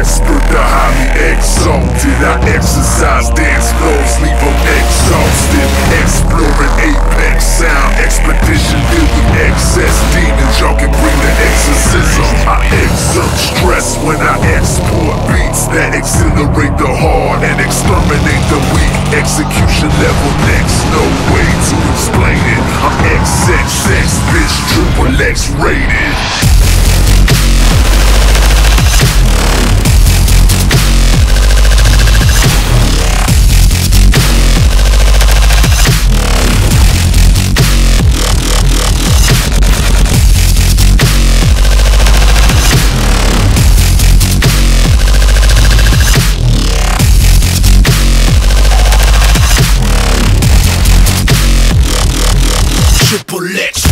expert, the highly exalted. I exercise dance floors, leave them exhausted. Exploring apex sound, expedition with excess demons. Y'all can bring the exorcism. I exert stress when I export beats that exhilarate the hard and exterminate the weak. Execution level next, no way to explain it. I'm XXX, bitch, triple X rated. triple X.